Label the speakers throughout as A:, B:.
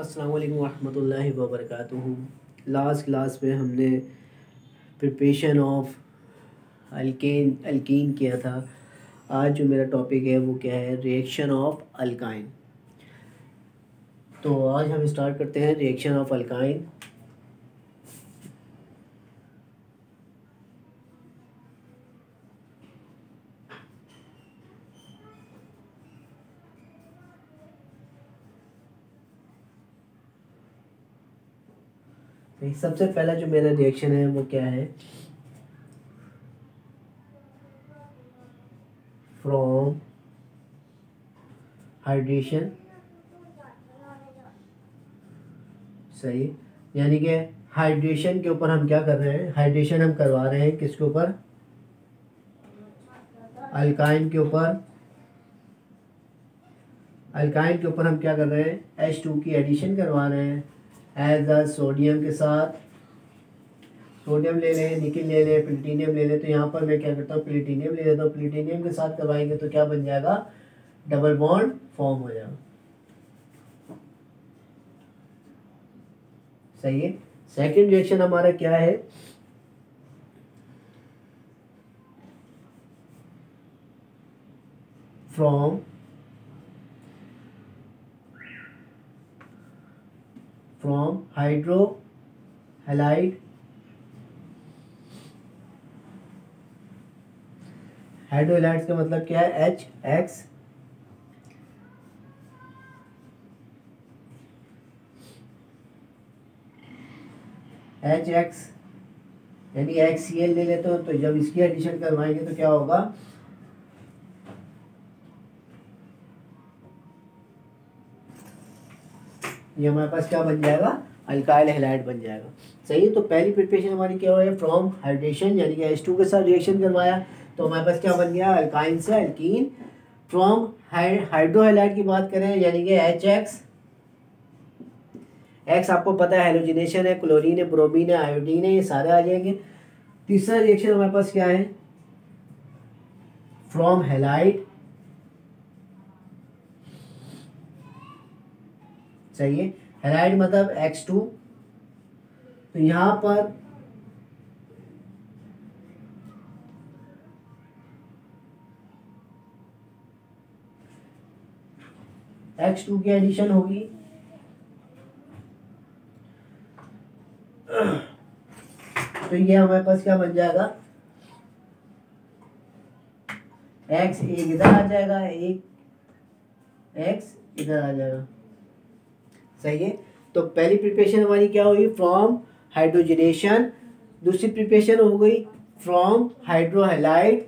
A: अस्सलाम वालेकुम work last class में हमने प्रिपरेशन ऑफ़ अल्केन अल्कीन किया था। आज जो मेरा टॉपिक है, वो क्या है? रिएक्शन ऑफ़ अल्काइन तो आज हम स्टार्ट करते हैं रिएक्शन ऑफ़ अल्काइन सबसे पहला जो मेरा रिएक्शन है वो क्या है? फ्रॉम हाइड्रेशन सही। यानी कि हाइड्रेशन के ऊपर हम क्या कर रहे हैं? हाइड्रेशन हम करवा रहे हैं किसके ऊपर? अल्काइन के ऊपर। अल्काइन के ऊपर हम क्या कर रहे हैं? एच टू की एडिशन करवा रहे हैं। एज अ सोडियम के साथ। सोडियम ले लें निकल ले लें प्लेटिनियम ले लें तो यहाँ पर मैं क्या करता हूँ प्लेटिनियम ले लेता हूँ। प्लेटिनियम के साथ करवाएँगे तो क्या बन जाएगा? डबल बॉन्ड फॉर्म हो जाएगा। सही है? सेकेंड रिएक्शन हमारा क्या है? फ्रॉम from hydrohalide हाइड्रोलाइड्स का मतलब क्या है? एच एक्स एच एक्स यानी एक्स सी एल ले लेते हो तो जब इसकी एडिशन करवाएँगे तो क्या होगा? ये हमारे पास क्या बन जाएगा? अल्काइल हेलाइड बन जाएगा। सही है? तो पहली प्रिपरेशन हमारी क्या हुआ? फ्रॉम हाइड्रेशन यानी कि एच टू के साथ रिएक्शन करवाया। तो हमारे पास क्या बन गया? अल्काइन से अल्कीन फ्रॉम हाइड्रोहाइलाइड की बात करें, यानी कि एच एक्स एक्स आपको पता है हेलोजिनेशन है क्लोरीन है ब्रोमीन है आयोडीन है, ये सारे आ जाएँगे। तीसरा रिएक्शन हमारे पास क्या है? फ्रॉम हेलाइड है? हेलाइड मतलब एक्स टू तो यहाँ पर एक्स टू की एडिशन होगी। तो ये हमारे पास क्या बन जाएगा? एक्स एक इधर आ जाएगा, एक एक्स इधर आ जाएगा। सही है? तो पहली प्रिपरेशन हमारी क्या होगी फ्रॉम हाइड्रोजनेशन दूसरी प्रिपरेशन हो गई फ्रॉम हाइड्रोहेलाइट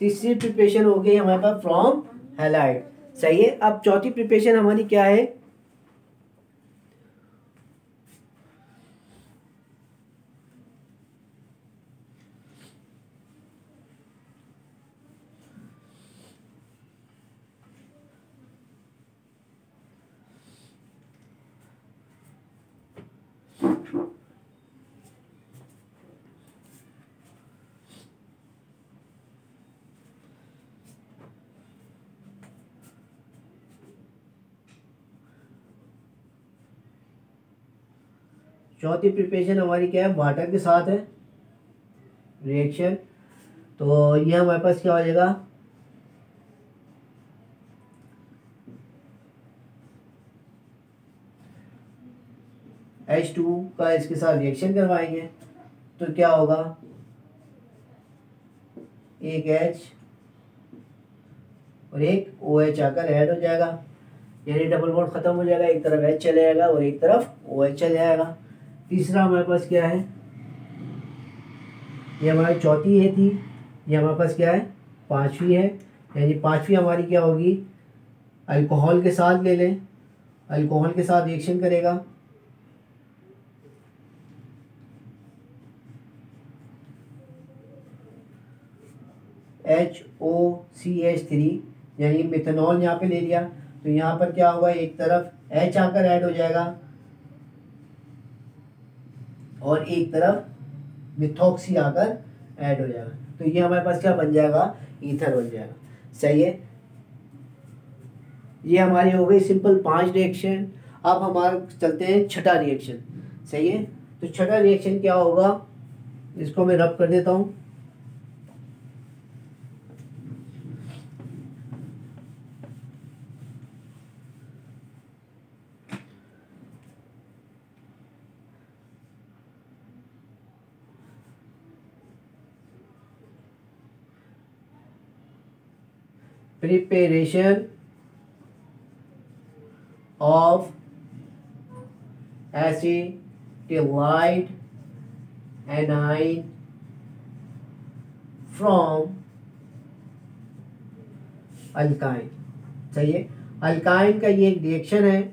A: तीसरी प्रिपरेशन हो गई हमारे पास फ्रॉम हेलाइट सही है? अब चौथी प्रिपरेशन हमारी क्या है? चौथी प्रिपरेशन हमारी क्या है? वाटर के साथ है। रिएक्शन तो ये हमारे पास क्या हो जाएगा? एच टू का इसके साथ रिएक्शन करवाएँगे तो क्या होगा? एक एच और एक ओ एच आकर ऐड हो जाएगा। यानी डबल बॉन्ड खत्म हो जाएगा, एक तरफ़ एच चले जाएगा और एक तरफ़ ओ एच चले जाएगा। तीसरा हमारे पास क्या है? ये हमारी चौथी है थी, ये हमारे पास क्या है? पांचवी है। यानी पांचवी हमारी क्या होगी? अल्कोहल के साथ ले लें। अल्कोहल के साथ रिएक्शन करेगा। H O C H three यानी मिथेनॉल यहाँ पे ले लिया। तो यहाँ पर क्या होगा? एक तरफ़ एच आकर ऐड हो जाएगा। और एक तरफ़ मिथोक्सी आकर ऐड हो जाएगा। तो ये हमारे पास क्या बन जाएगा? ईथर बन जाएगा। सही है? ये हमारी हो गई सिंपल पाँच रिएक्शन अब हमारे चलते हैं छठा रिएक्शन सही है? तो छठा रिएक्शन क्या होगा? इसको मैं रब कर देता हूँ। Preparation of acetylide anion from alkyne सही है? अल्काइन का ये एक रिएक्शन है,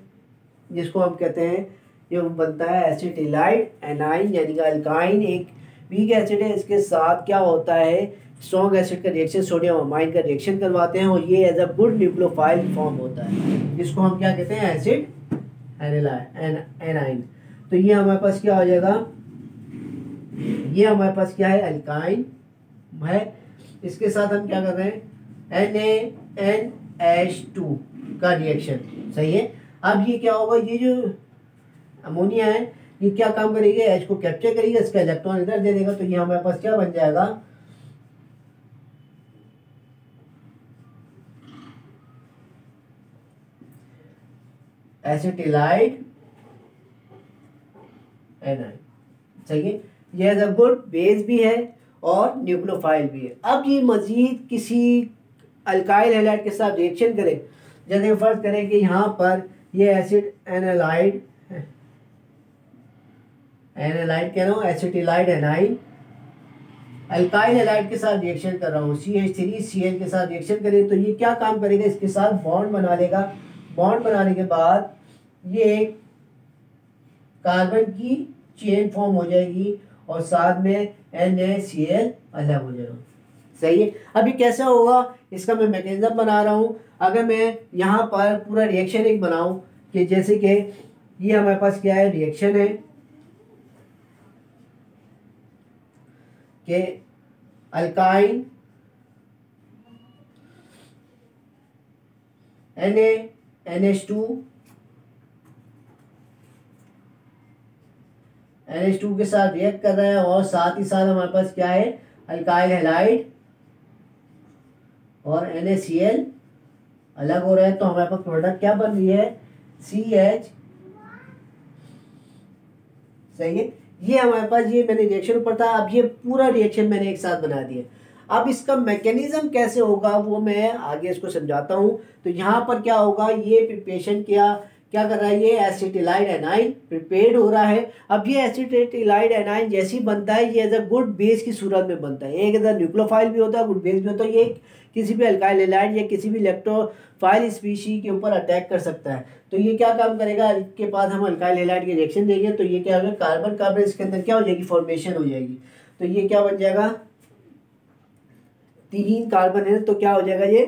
A: जिसको हम कहते हैं ये बनता है एसिटिलाइड एनाइन यानी कि अल्काइन एक वीक एसिड है, इसके साथ क्या होता है? स्ट्रॉन्ग एसिड का रिएक्शन सोडियम अमाइन का रिएक्शन करवाते हैं और ये as a good nucleophile form होता है। जिसको हम क्या कहते हैं? एसिड एनाइन तो ये हमारे पास क्या हो जाएगा? ये हमारे पास क्या है? अल्काइन है। इसके साथ हम क्या कर रहे हैं? N A N H two का रिएक्शन सही है? अब ये क्या होगा? ये जो अमोनिया है, ये क्या काम करेगा? एच को कैप्चर करेगा, इसका इलेक्ट्रॉन इधर दे देगा। तो ये हमारे पास क्या बन जाएगा? एसिटिलाइड एनाइन सही है? ये गुड बेस भी है और न्यूक्लियोफाइल भी है। अब ये मजीद किसी अल्काइल हेलाइड के साथ रिएक्शन करें। जैसे फ़र्ज़ करें कि यहाँ पर ये एसिड एनालाइड एनालाइड कह रहा हूँ एसिटिलाइड एनाइन अल्काइल हेलाइड के साथ रिएक्शन कर रहा हूँ। C H three C L के साथ रिएक्शन करें तो ये क्या काम करेगा? इसके साथ बॉन्ड बना लेगा। बॉन्ड बनाने के बाद ये एक कार्बन की चेन फॉर्म हो जाएगी और साथ में एन ए सी एल अलग हो जाएगा। सही है? अभी कैसा होगा? इसका मैं मैकेनिज्म बना रहा हूँ। अगर मैं यहाँ पर पूरा रिएक्शन एक बनाऊँ कि जैसे कि ये हमारे पास क्या है? रिएक्शन है। कि alkyne N A N H two N H two के साथ रिएक्ट कर रहा है और साथ ही साथ हमारे पास क्या है? अल्काइल हेलाइड और एन ए सी एल अलग हो रहा है। तो हमारे पास प्रोडक्ट क्या बन रही है? सी एच सही है। ये हमारे पास, ये मैंने रिएक्शन ऊपर था। अब ये पूरा रिएक्शन मैंने एक साथ बना दिया। अब इसका मैकेनिज्म कैसे होगा, वो मैं आगे इसको समझाता हूँ। तो यहाँ पर क्या होगा, ये पेशेंट क्या क्या कर रहा है, ये एसिटिलाइड एनाइन प्रिपेयर्ड हो रहा है। अब ये एसिटिलाइड एनाइन जैसी बनता है, ये एज अ गुड बेस की सूरत में बनता है। एक इधर न्यूक्लोफाइल भी होता है गुड बेस भी होता है, ये किसी भी अल्काइल एलाइड या किसी भी इलेक्ट्रोफाइल स्पीशी के ऊपर अटैक कर सकता है। तो ये क्या काम करेगा, इसके पास हम अल्काइल एलाइड के रिएक्शन देंगे तो ये क्या होगा कार्बन कार्बन इसके अंदर क्या हो जाएगी फॉर्मेशन हो जाएगी। तो ये क्या बन जाएगा तीन कार्बन है तो क्या हो जाएगा ये?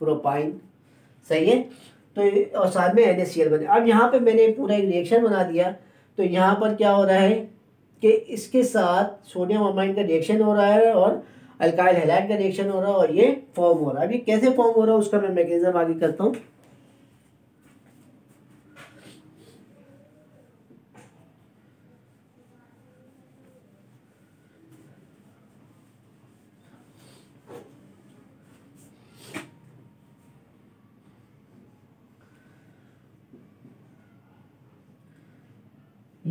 A: प्रोपाइन। सही है? तो और साथ में एन बने। अब यहाँ पे मैंने पूरा एक रिएक्शन बना दिया। तो यहाँ पर क्या हो रहा है कि इसके साथ सोडियम अमाइन का रिएक्शन हो रहा है और अल्काइल हेलाइड का रिएक्शन हो रहा है और ये फॉर्म हो रहा है। अभी कैसे फॉर्म हो रहा है उसका मैं मैकेजम आगे करता हूँ।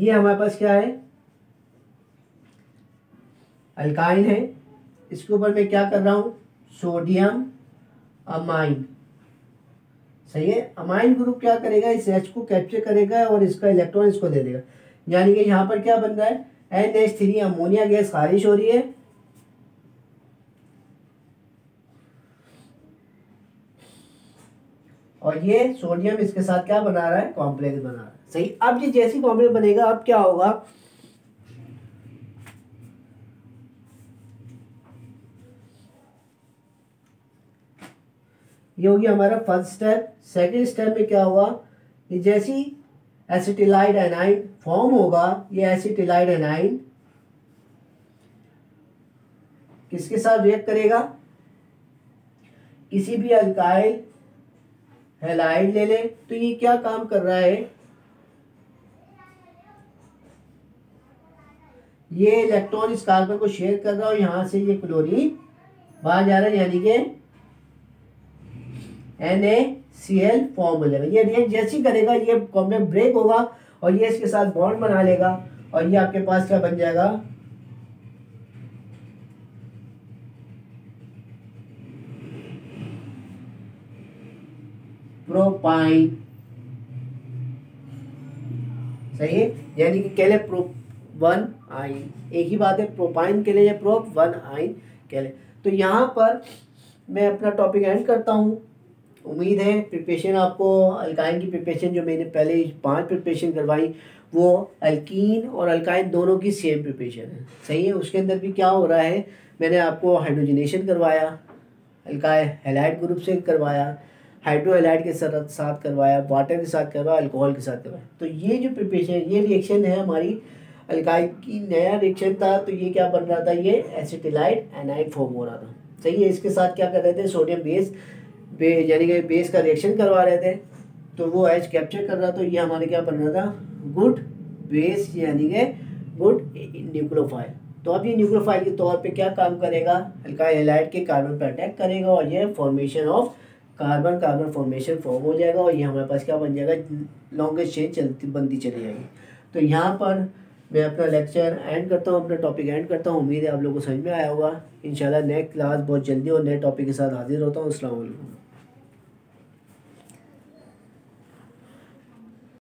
A: ये हमारे पास क्या है? अल्काइन है। इसके ऊपर मैं क्या कर रहा हूँ? सोडियम अमाइन सही है? अमाइन ग्रुप क्या करेगा? इस एच को कैप्चर करेगा और इसका इलेक्ट्रॉन इसको दे देगा। यानी कि यहाँ पर क्या बन रहा है? N H three ammonia gas खारिश हो रही है। और ये सोडियम इसके साथ क्या बना रहा है? कॉम्प्लेक्स बना रहा है। सही? अब ये जैसी कॉम्प्लेक्स बनेगा, अब क्या होगा? ये हो गया हमारा फ़र्स्ट स्टेप सेकंड स्टेप में क्या होगा कि जैसी एसिटिलाइड एनाइन फॉर्म होगा, ये एसिटिलाइड एनाइन किसके साथ रिएक्ट करेगा? किसी भी अल्काइल हेलाइड ले लें। तो ये क्या काम कर रहा है? ये इलेक्ट्रॉन इस कार्बन को शेयर कर रहा है और यहाँ से ये क्लोरीन बाहर जा रहा है, यानी कि N A C L form हो जाएगा। ये रिएक्ट जैसे ही करेगा, ये कॉम्प्लेक्स ब्रेक होगा और ये इसके साथ बॉन्ड बना लेगा और ये आपके पास क्या बन जाएगा? प्रोपाइन सही? है यानी कि कहले प्रो वन आइन। एक ही बात है, प्रोपाइन के लिए या प्रोप वन आइन कहले तो यहाँ पर मैं अपना टॉपिक एंड करता हूँ। उम्मीद है प्रिपरेशन आपको अल्काइन की प्रिपरेशन जो मैंने पहले पाँच प्रिपरेशन करवाई, वो अल्कीन और अल्काइन दोनों की सेम प्रिपरेशन है। सही है? उसके अंदर भी क्या हो रहा है? मैंने आपको हाइड्रोजनेशन करवाया अल्काय हेलाइड ग्रुप से करवाया हाइड्रो हेलाइड के साथ साथ करवाया वाटर के साथ करवाया अल्कोहल के साथ करवाया। तो ये जो प्रिपरेशन ये रिएक्शन है हमारी अल्काई की नया रिएक्शन था तो ये क्या बन रहा था? ये एसिटिलाइड एनाइड फॉर्म हो रहा था। सही है, इसके साथ क्या कर रहे थे? सोडियम बेस बे यानी कि बेस का रिएक्शन करवा रहे थे। तो वो एच कैप्चर कर रहा तो ये हमारे क्या बन रहा था? गुड बेस यानी कि गुड न्यूक्लोफाइल तो अब ये न्यूक्लोफाइल के तौर पे क्या काम करेगा? अल्काइल हेलाइड के कार्बन पर अटैक करेगा, और ये formation of carbon carbon formation form हो जाएगा, और ये हमारे पास क्या बन जाएगा? लॉन्गेस्ट चेन चलती, बनती चली जाएगी। तो यहाँ पर मैं अपना लेक्चर एंड करता हूँ, अपना टॉपिक एंड करता हूँ। उम्मीद है आप लोगों को समझ में आया होगा। इंशाल्लाह नेक्स्ट क्लास बहुत जल्दी और नए टॉपिक के साथ हाजिर होता हूँ। असल